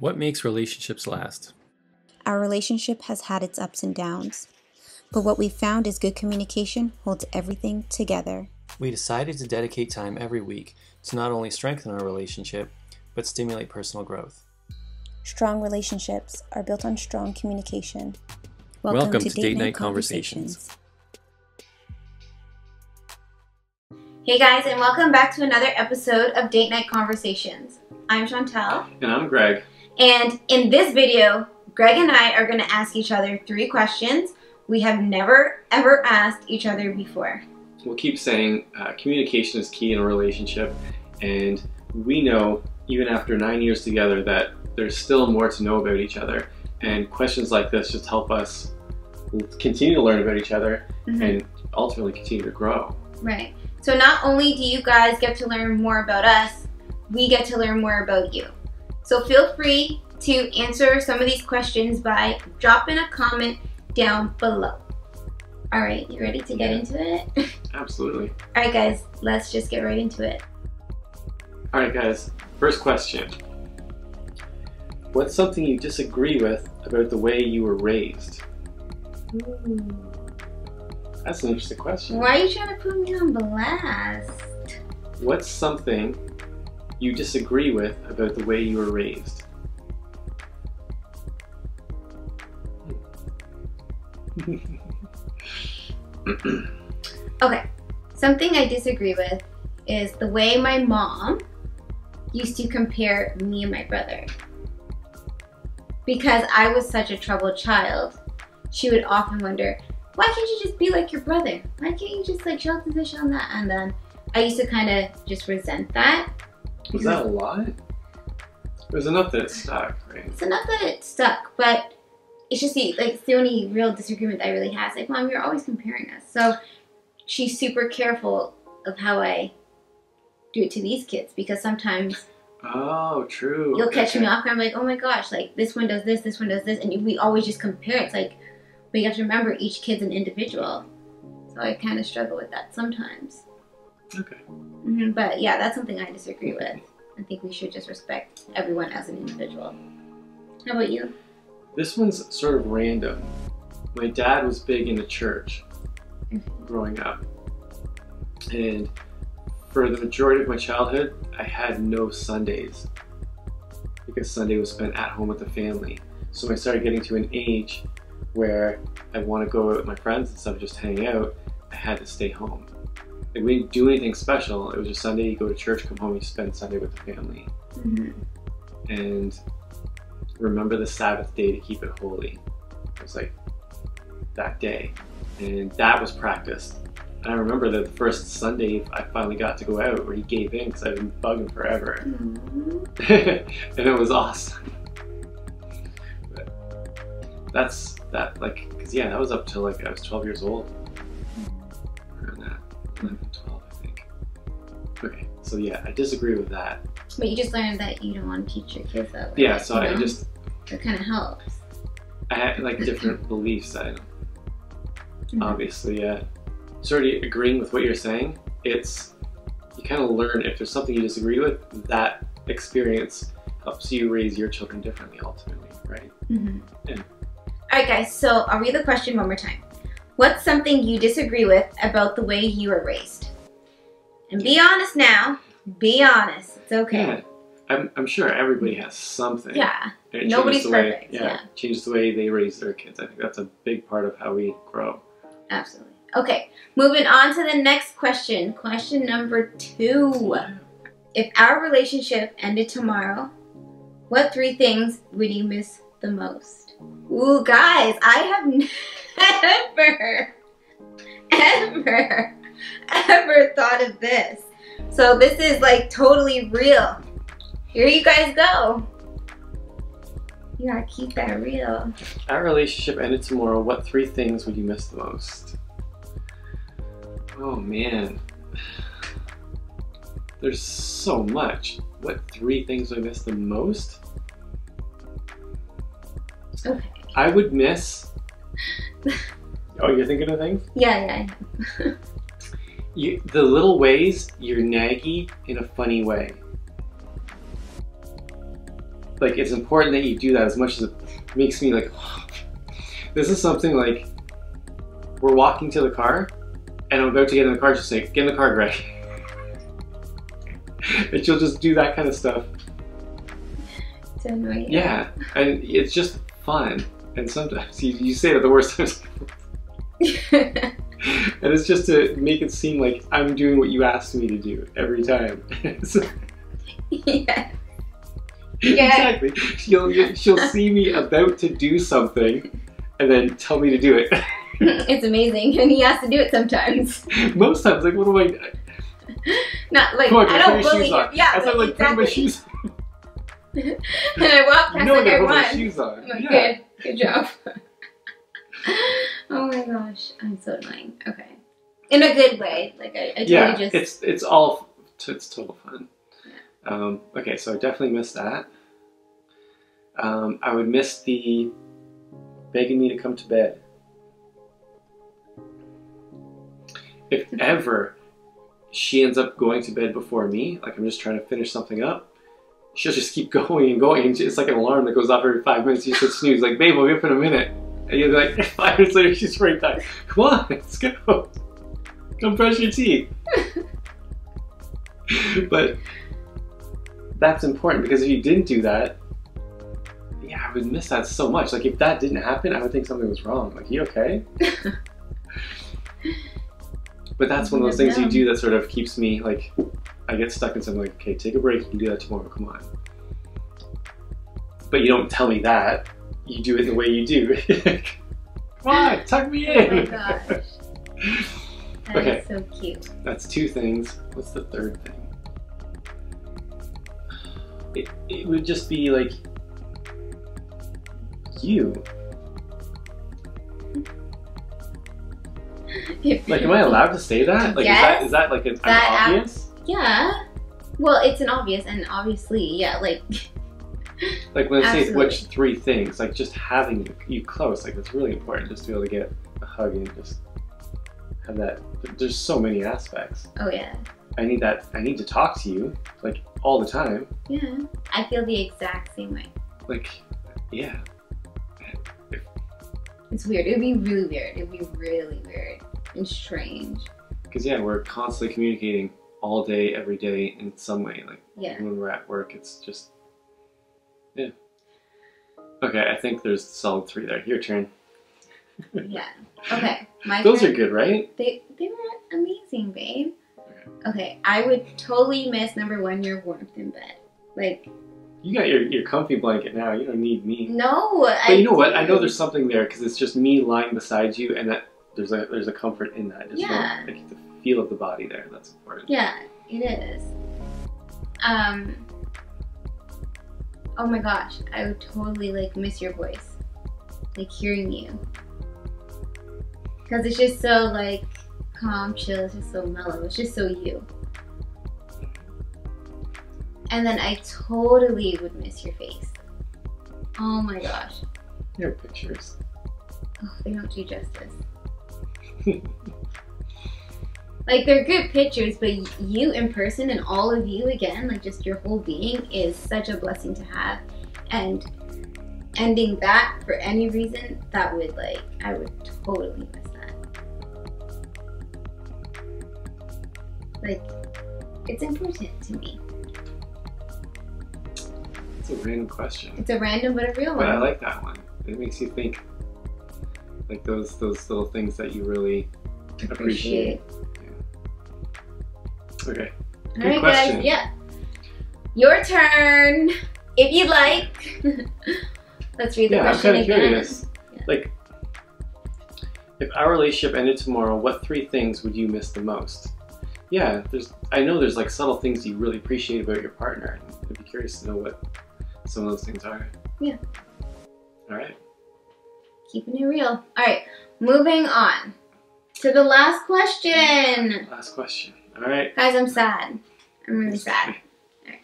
What makes relationships last? Our relationship has had its ups and downs, but what we've found is good communication holds everything together. We decided to dedicate time every week to not only strengthen our relationship, but stimulate personal growth. Strong relationships are built on strong communication. Welcome, to, Date, Night Conversations. Hey guys, and welcome back to another episode of Date Night Conversations. I'm Chantel, And I'm Greg. And in this video, Greg and I are going to ask each other three questions we have never ever asked each other before. We'll keep saying uh, communication is key in a relationship, and we know even after nine years together that there's still more to know about each other. And questions like this just help us continue to learn about each other Mhm. and ultimately continue to grow. Right. So not only do you guys get to learn more about us, we get to learn more about you. So feel free to answer some of these questions by dropping a comment down below. All right, you ready to get into it? Absolutely. All right, guys, let's just get right into it. All right, guys. First question What's something you disagree with about the way you were raised? Hmm. That's an interesting question. Why are you trying to put me on blast? What's something you disagree with about the way you were raised? Okay, something I disagree with is the way my mom used to compare me and my brother. Because I was such a troubled child, she would often wonder, why can't you just be like your brother? Why can't you just like show this and show that? And then I used to kind of just resent that. Was that a lot? It was enough that it stuck, right? It's enough that it stuck, but it's just the like it's the only real disagreement I really has. Like, mom, you're always comparing us. So she's super careful of how I do it to these kids because sometimes Oh, true. you'll catch Okay. me off and I'm like, oh my gosh, like this one does this, this one does this, and we always just compare. It's like we have to remember each kid's an individual. So I kind of struggle with that sometimes. Okay. hmm But yeah, that's something I disagree with. I think we should just respect everyone as an individual. How about you? This one's sort of random. My dad was big in the church growing up. And for the majority of my childhood, I had no Sundays because Sunday was spent at home with the family. So when I started getting to an age where I want to go out with my friends instead of just hang out, I had to stay home. Like we didn't do anything special. It was just Sunday, you go to church, come home, you spend Sunday with the family. hmm and remember the Sabbath day to keep it holy. It was like that day, and that was practiced. And I remember that the first Sunday I finally got to go out where he gave in because I'd been bugging forever, and it was awesome. But that's that like because yeah, that was up till like I was 12 years old. Okay, so yeah, I disagree with that. But you just learned that you don't want to teach your kids that way. Yeah, so I know? just It kind of helps. I have like different beliefs. I Mhm. obviously, yeah. Sort of agreeing with what you're saying. It's you kind of learn if there's something you disagree with. That experience helps you raise your children differently, ultimately, right? hmm Yeah. All right, guys. So I'll read the question one more time. What's something you disagree with about the way you were raised? And be honest now. Be honest. It's okay. Yeah. I'm, I'm sure everybody has something. Yeah. Nobody's way, perfect, Yeah, yeah. changes the way they raise their kids. I think that's a big part of how we grow. Absolutely. Okay. Moving on to the next question. Question number two. If our relationship ended tomorrow, what three things would you miss the most? Ooh, guys, I have never, ever, ever thought of this. So this is like totally real. Here you guys go. You gotta keep that real. Our relationship ended tomorrow. What three things would you miss the most? Oh man. There's so much. What three things would I miss the most? Okay. I would miss. Oh, you're thinking of things? Yeah, yeah. You, the little ways you're naggy in a funny way. like it's important that you do that as much as it makes me like this is something like we're walking to the car and I'm about to get in the car just say get in the car Greg and she'll just do that kind of stuff To annoy you. yeah and it's just fun and sometimes you, you say it at the worst times and it's just to make it seem like I'm doing what you asked me to do every time So- yeah. Yeah. exactly she'll she'll see me about to do something and then tell me to do it it's amazing, and he has to do it sometimes. most times like what do I Not like come on I don't bully shoes him. on Yeah, I start like putting my exactly. shoes and I walk past know like I I put my shoes on I'm like, yeah Good, good job. Oh my gosh, I'm so annoying. Okay, in a good way. Like I, I totally yeah just it's it's all it's total fun. Um, okay so I definitely missed that. Um, I would miss the begging me to come to bed. If ever she ends up going to bed before me like I'm just trying to finish something up she'll just keep going and going. It's like an alarm that goes off every five minutes. You should snooze. Like babe I'll be up in a minute and you're like five minutes later she's right back come on let's go come brush your teeth but that's important because if you didn't do that, yeah, I would miss that so much. Like if that didn't happen, I would think something was wrong. Like, you okay? but that's one of those things you do that sort of keeps me like I get stuck in something like, okay, take a break, you can do that tomorrow, come on. But you don't tell me that. You do it the way you do. come on, tuck me Oh my in. gosh. That is Okay. so cute. That's two things. What's the third thing? It, it would just be like you. Like, am I allowed to say that? Like, Yes. is that is that like an, That I'm obvious? Yeah. Well, it's an obvious, and obviously, yeah, like Like when I say which three things, like just having you, you close, like it's really important just to be able to get a hug and just have that. There's so many aspects. oh yeah, I need that. I need to talk to you like all the time. yeah. I feel the exact same way. Like, yeah. It's weird. It'd be really weird. It'd be really weird and strange. Because yeah, we're constantly communicating all day, every day in some way. Like Yeah. when we're at work, it's just yeah. Okay, I think there's solid three there. Your turn. Yeah. Okay. My Those turn. are good, right? They they were amazing, babe. Okay. Okay, I would totally miss number one your warmth in bed. Like You got your, your comfy blanket now. You don't need me. no, But you know what? I know there's something there because it's just me lying beside you, and that there's a there's a comfort in that. Just Yeah. like the feel of the body there. That's important. Yeah, it is. Um. Oh my gosh, I would totally like miss your voice, like hearing you, because it's just so like calm, chill. It's just so mellow. It's just so you. And then I totally would miss your face. Oh my gosh. Your pictures. Oh, they don't do justice. like they're good pictures, but you in person and all of you again, like just your whole being, is such a blessing to have. And ending that for any reason, that would like I would totally miss that. Like it's important to me. It's a random question, It's a random but a real one. but I like that one. It makes you think. Like those those little things that you really appreciate. Okay. All right, question. guys. Yeah. Your turn. If you'd like. Let's read the Yeah, I'm question kind of again. curious. Yeah. Like, if our relationship ended tomorrow, what three things would you miss the most? Yeah, there's. I know there's like subtle things you really appreciate about your partner. I'd be curious to know what some of those things are. Yeah. All right. Keeping it real. All right. Moving on to the last question. Last question. All right. Guys, I'm sad. I'm really sad. All right.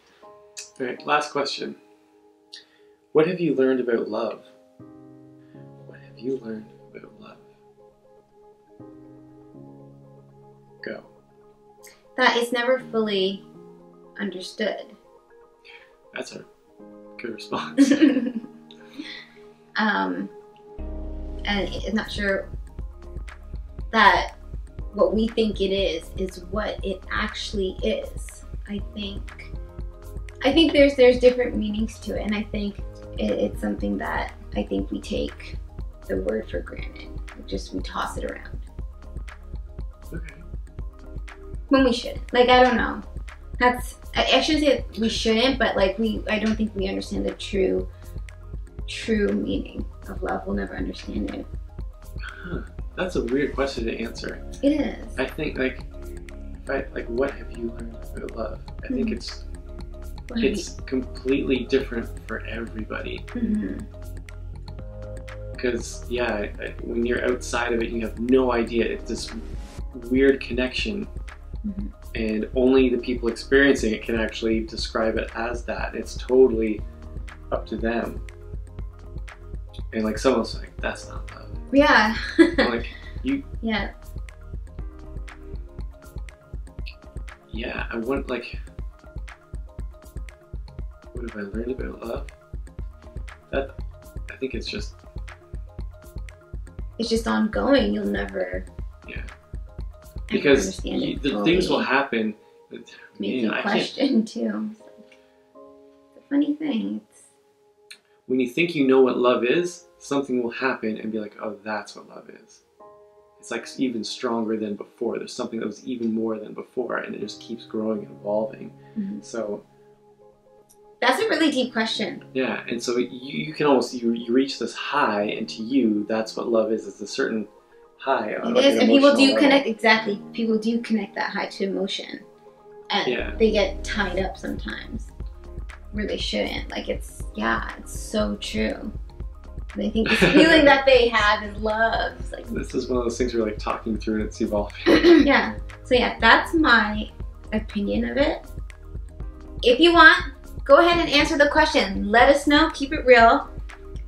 All right, Last question. What have you learned about love? What have you learned about love? Go. That is never fully understood. That's a good good response. um, and I'm not sure that what we think it is is what it actually is. I think I think there's there's different meanings to it, and I think it, it's something that I think we take the word for granted. Just we toss it around okay. when we should. Like I don't know. That's I, I shouldn't say we shouldn't, but like we I don't think we understand the true true meaning of love. We'll never understand it. Huh. That's a weird question to answer. It is. I think like, I, like, what have you learned about love? I think Mhm. it's you- it's completely different for everybody. Mhm. Because yeah, I- I- when you're outside of it, you have no idea. It's this weird connection, Mhm. and only the people experiencing it can actually describe it as that. It's totally up to them. And like someone's like, "That's not love." Yeah. Like, yeah. yeah, I want like, what have I learned about love? That I think it's just It's just ongoing. You'll never. Yeah. because you, the things will happen. that- Make man, you question too. It's like- it's a funny thing. When you think you know what love is, something will happen and be like, oh, that's what love is. It's like even stronger than before. There's something that was even more than before, and it just keeps growing and evolving. Mhm. So that's a really deep question. yeah, and so you, you can almost you, you reach this high, and to you, that's what love is. It's a certain high. It like, is, an and people do level. connect exactly. People do connect that high to emotion, and Yeah. they get tied up sometimes where they shouldn't. Like it's yeah, it's so true. I think this feeling that they have is love. It's like This is one of those things we're like talking through, and it's evolving. yeah. So yeah, that's my opinion of it. If you want, go ahead and answer the question. Let us know. Keep it real.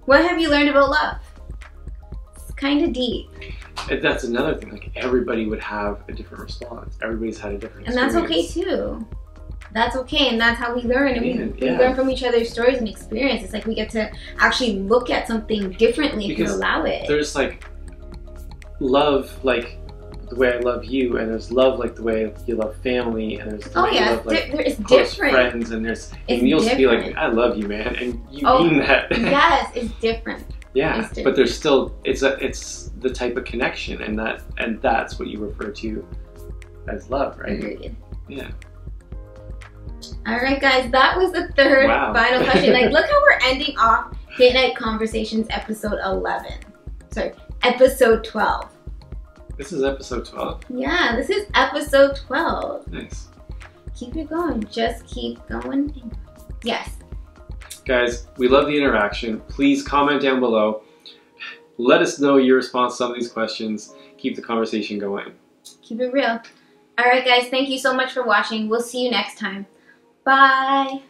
What have you learned about love? It's kind of deep, And that's another thing. Like everybody would have a different response. Everybody's had a different. and that's okay too. That's okay, and that's how we learn. And we, Yeah, we learn from each other's stories and experience. It's like we get to actually look at something differently if Because you allow it. There's like love, like the way I love you, and there's love like the way you love family, and there's the Oh yeah, love like there, there is close different. friends, and there's It's and you'll just be like. I love you, man, and you Oh, mean that. yes, it's different. yeah, it's but there's still it's a it's the type of connection, and that and that's what you refer to as love, right? Agreed. Yeah. All right, guys, that was the third Wow. final question. Like, look how we're ending off Date Night Conversations episode 11. Sorry, episode 12. This is episode 12. Yeah, this is episode 12. Nice. Keep it going. Just keep going. going. Yes. Guys, we love the interaction. Please comment down below. Let us know your response to some of these questions. Keep the conversation going. Keep it real. All right, guys, thank you so much for watching. We'll see you next time. Bye.